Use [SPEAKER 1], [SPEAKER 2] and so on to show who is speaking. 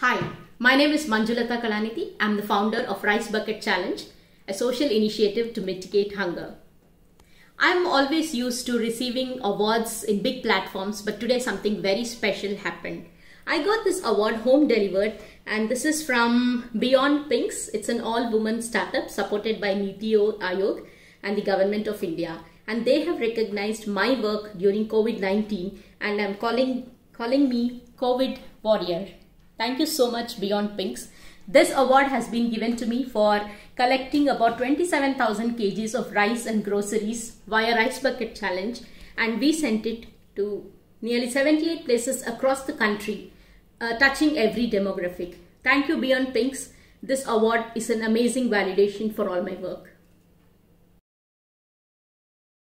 [SPEAKER 1] Hi, my name is Manju Latha Kalanidhi. I'm the founder of Rice Bucket Challenge, a social initiative to mitigate hunger. I'm always used to receiving awards in big platforms, but today something very special happened. I got this award home delivered, and this is from Beyond Pinks. It's an all woman startup supported by Niti Aayog and the government of India. And they have recognized my work during COVID 19, and I'm calling, calling me COVID Warrior. Thank you so much Beyond Pinks. This award has been given to me for collecting about 27,000 kgs of rice and groceries via Rice Bucket Challenge and we sent it to nearly 78 places across the country, uh, touching every demographic. Thank you Beyond Pinks. This award is an amazing validation for all my work.